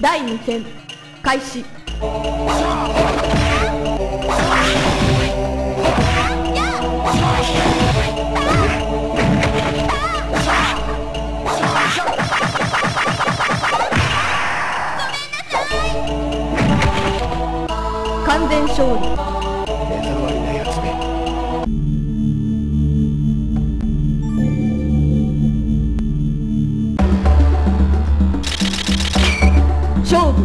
第2戦開始。完全勝利。勝負。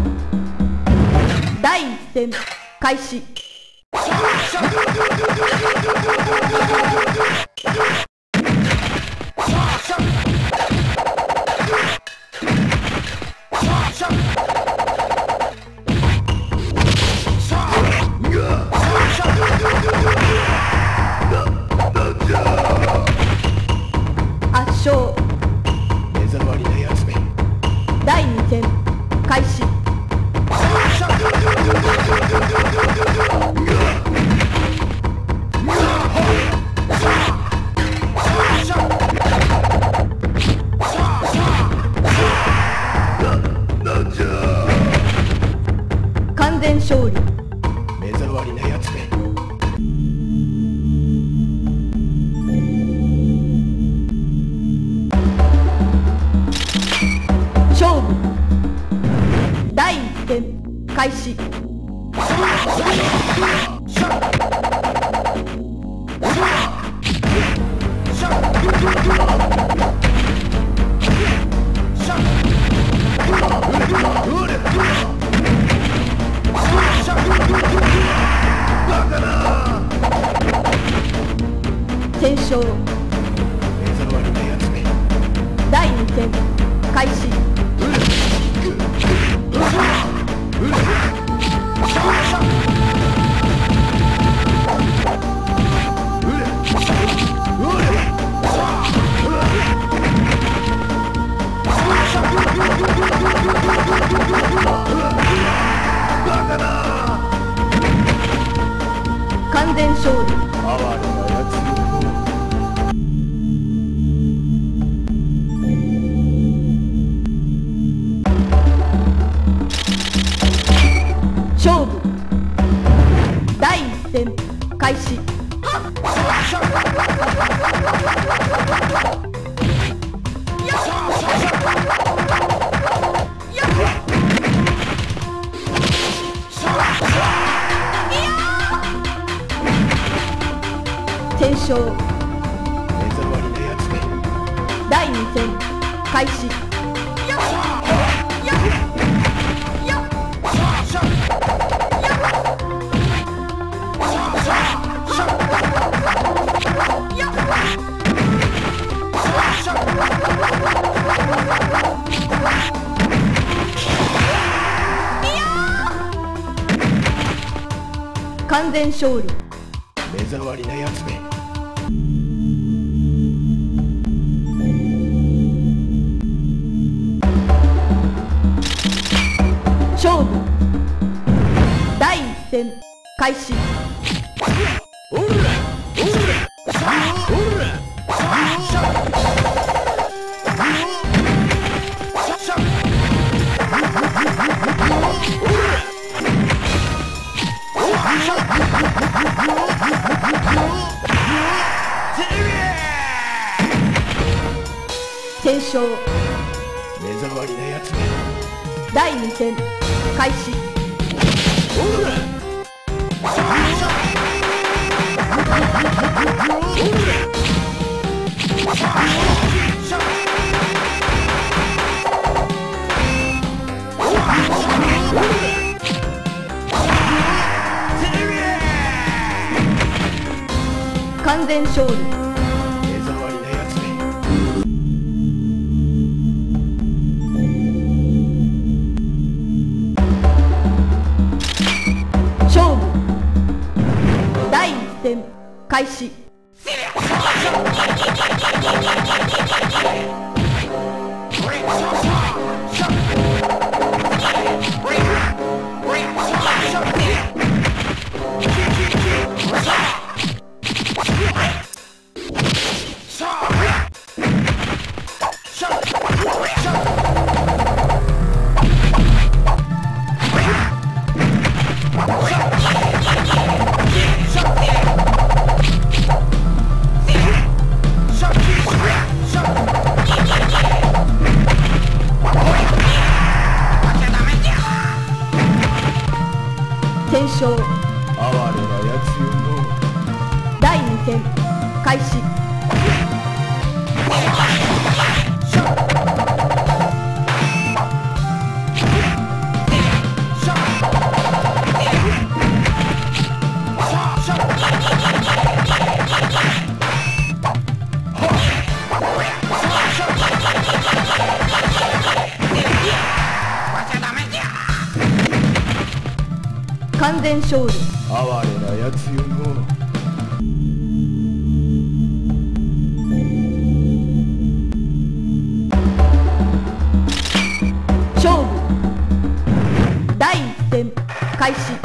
第1戦開始。勝利。勝利。目障りなやつめ。勝負。第1戦開始。開始。完全勝利。伝少林哀れなやつよの。勝負第1戦開始。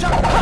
Shut up!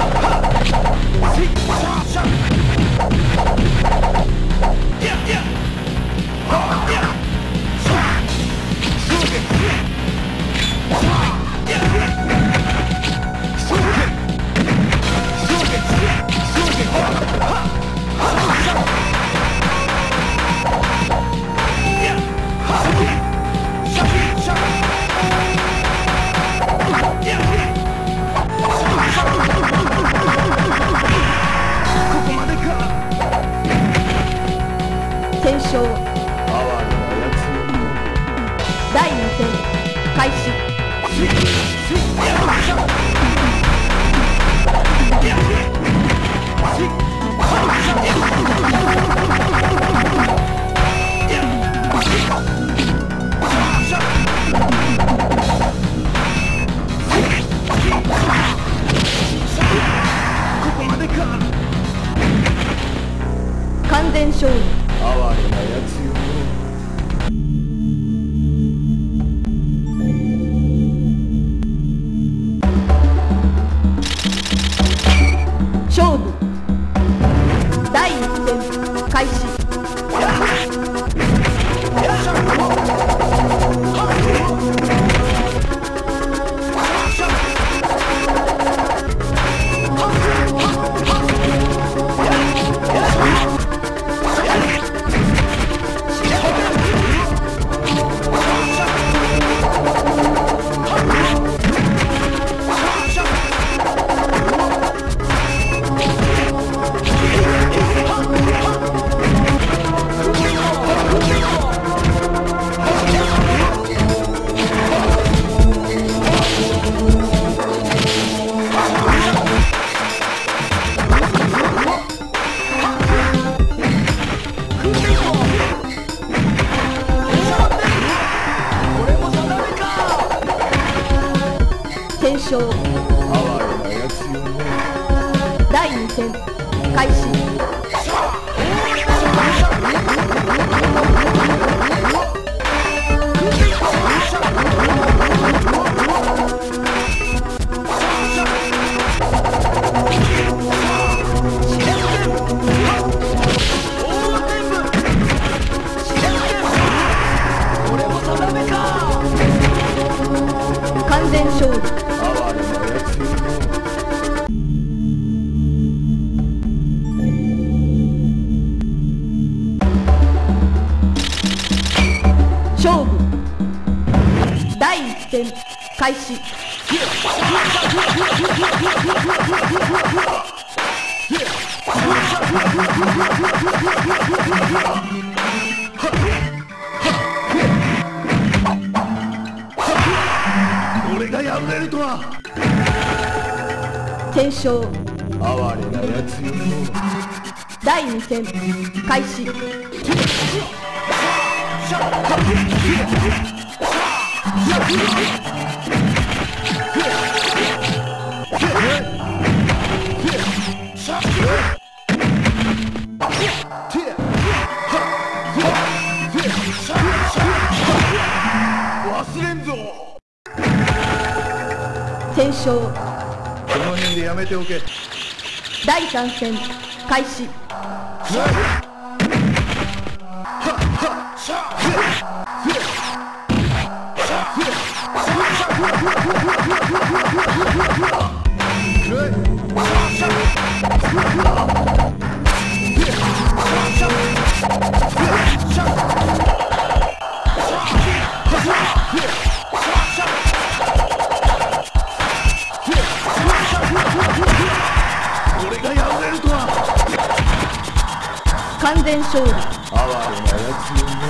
戦開始。忘れんぞ。戦勝この辺でやめておけ。第3戦開始。Yeah. 全勝利。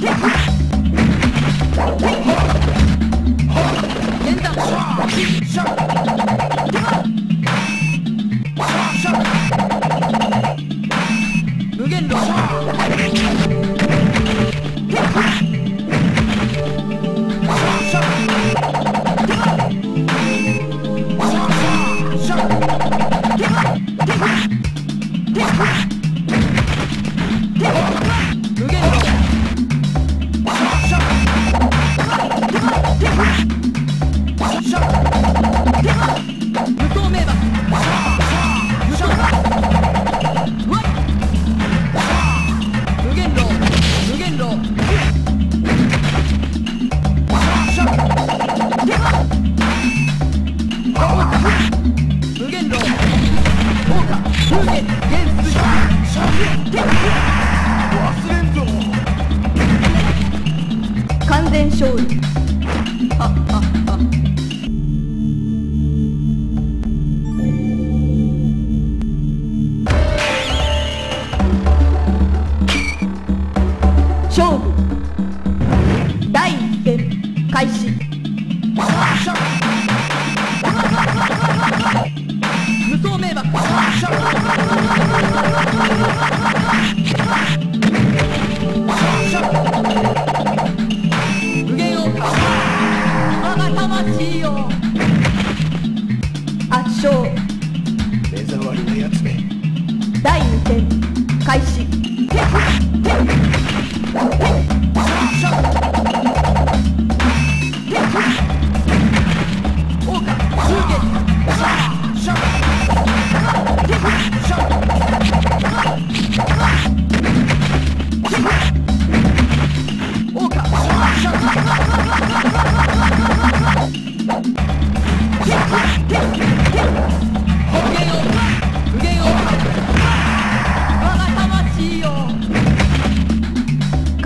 Yeah.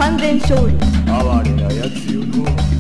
完全勝利。哀れなやつよの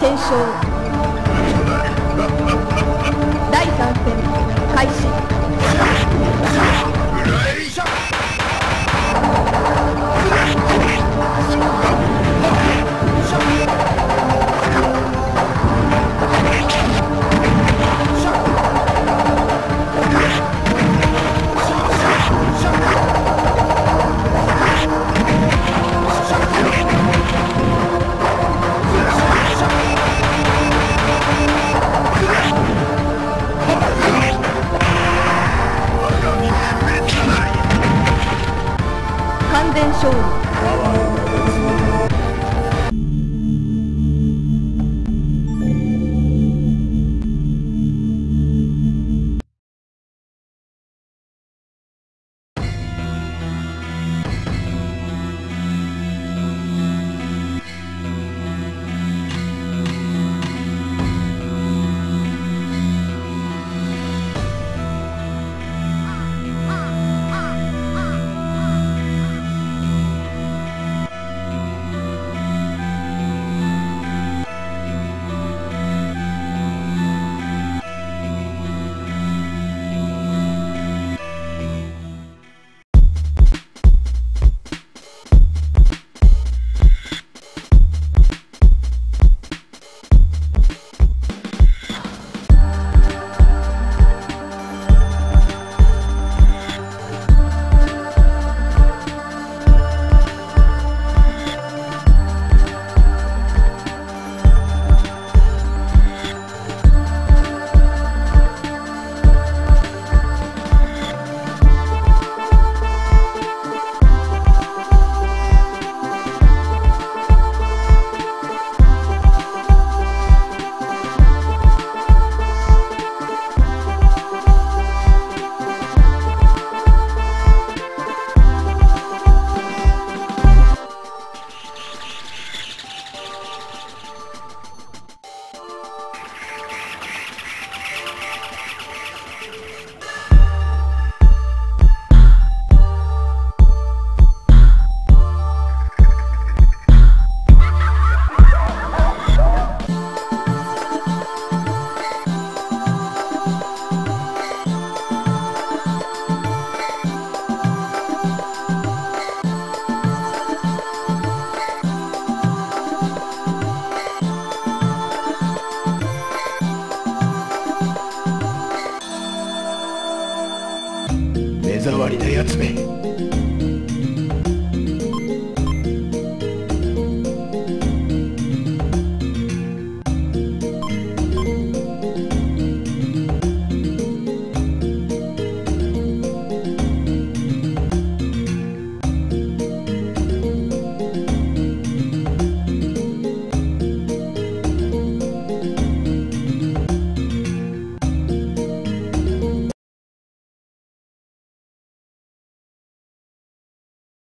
天正